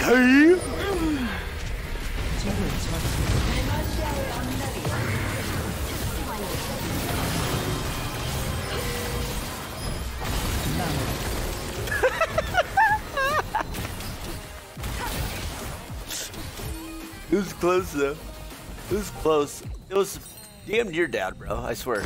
Okay. It was close though. It was close. It was damn near dad, bro. I swear.